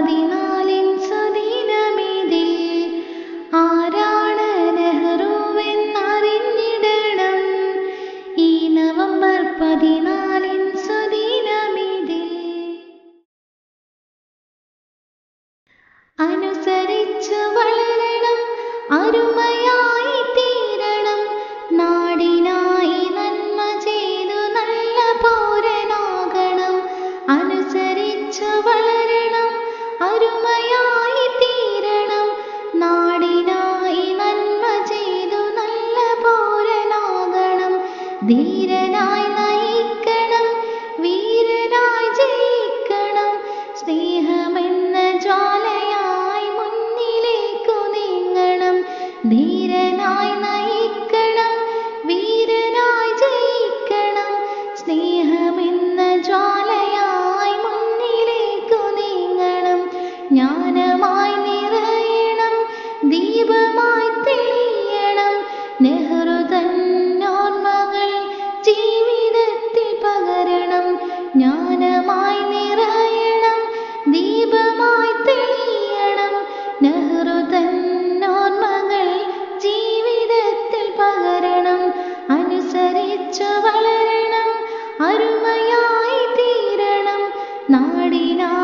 November பாடினா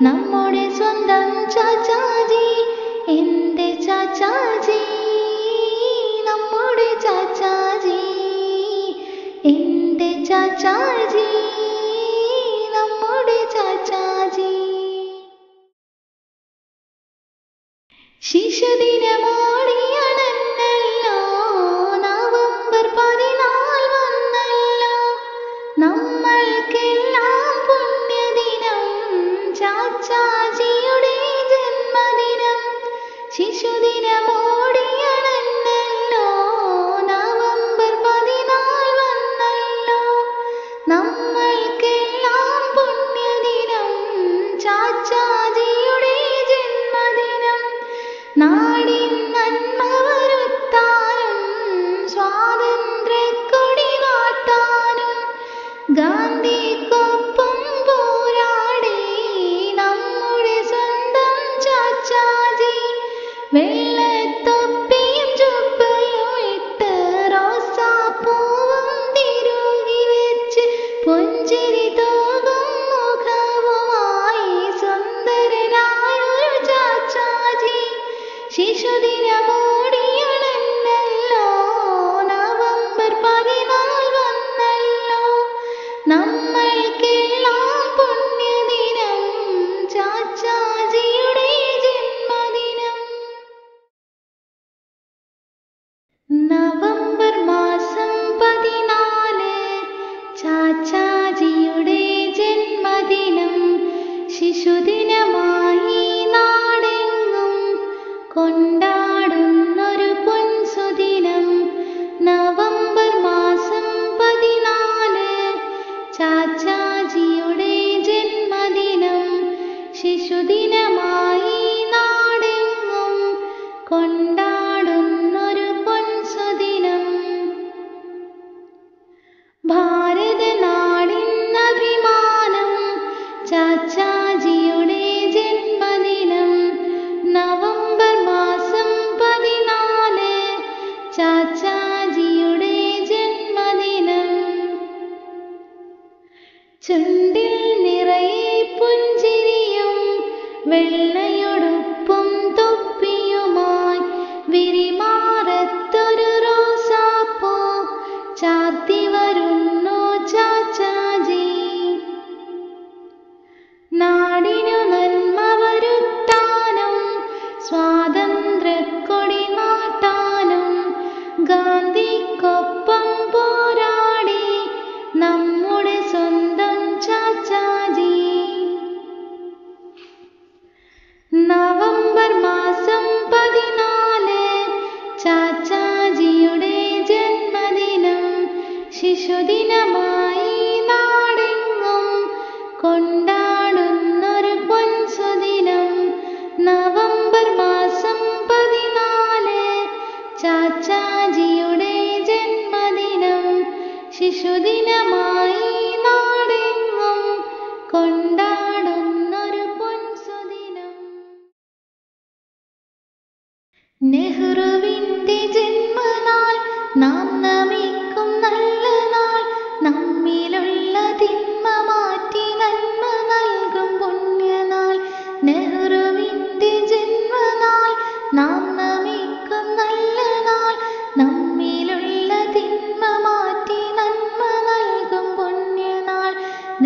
ನಮ್ಮ ശിശുദിനമായി നാടെങ്ങും കൊണ്ടാടുന്നൊരു പൊൻസുദിനം. ഭാരത അഭിമാനം ചാച്ചാജിയുടെ ജന്മദിനം. നവംബർ മാസം പതിനാല് ചാച്ചാജിയുടെ ജന്മദിനം. ചുണ്ടിൽ வெள்ளையா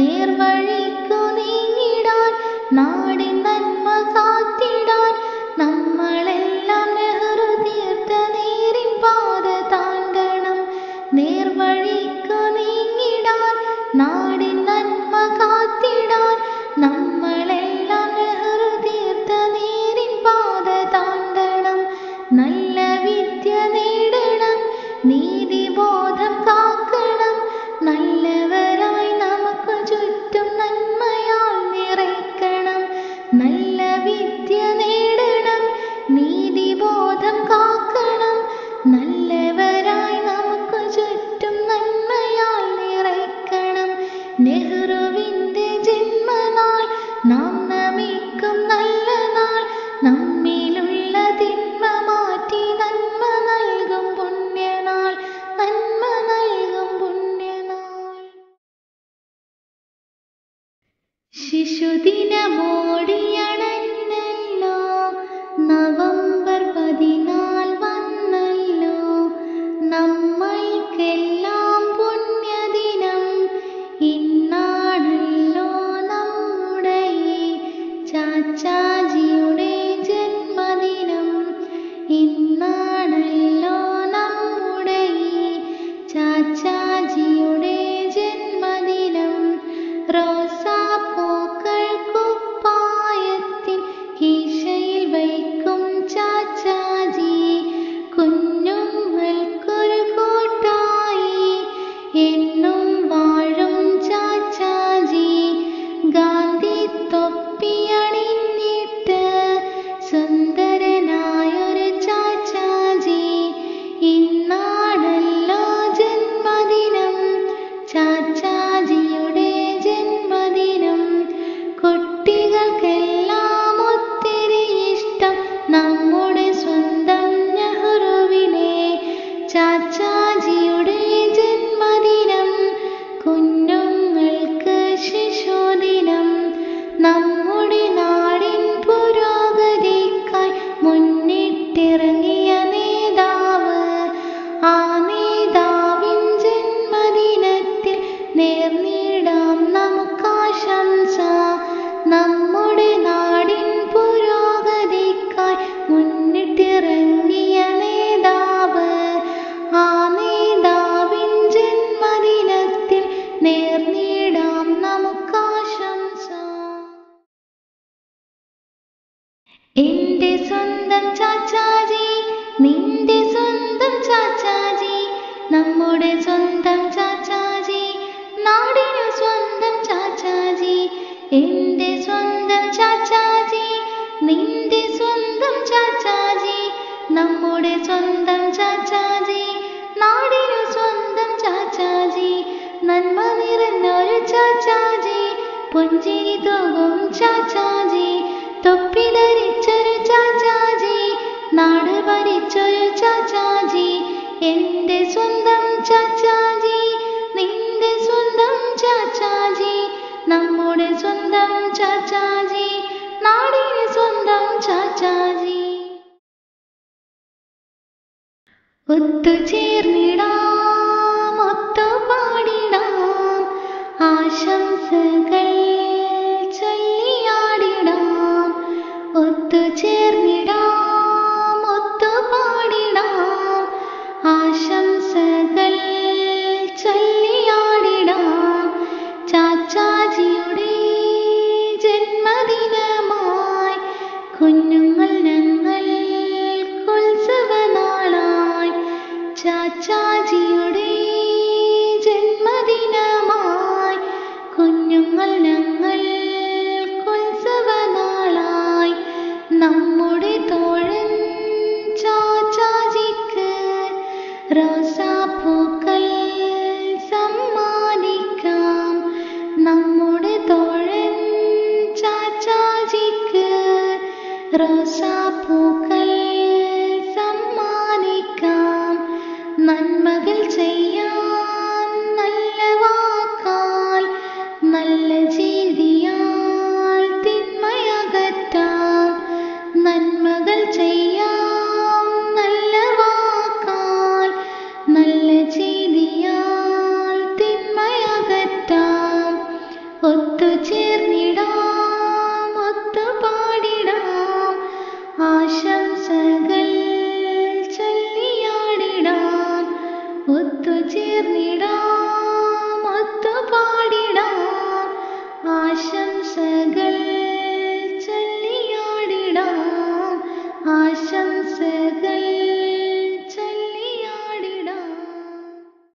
നേർവഴിക്കു നീങ്ങിടാൻ നാടി ശിശുദിനമോടിയണല്ലോ നവ സ്വന്തം ചാച്ചാജി നാടിനു സ്വന്തം ചാച്ചാജി നന്മ നിറഞ്ഞ ഒരു ചാച്ചാജി പൊഞ്ചിരി തോകും ചാച്ചാജി തൊപ്പി ധരിച്ചൊരു ചാച്ചാജി നാട് ഭരിച്ചൊരു ചാച്ചാജി എന്റെ സ്വന്തം ഒത്തുചേ